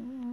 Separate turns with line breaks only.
Mm.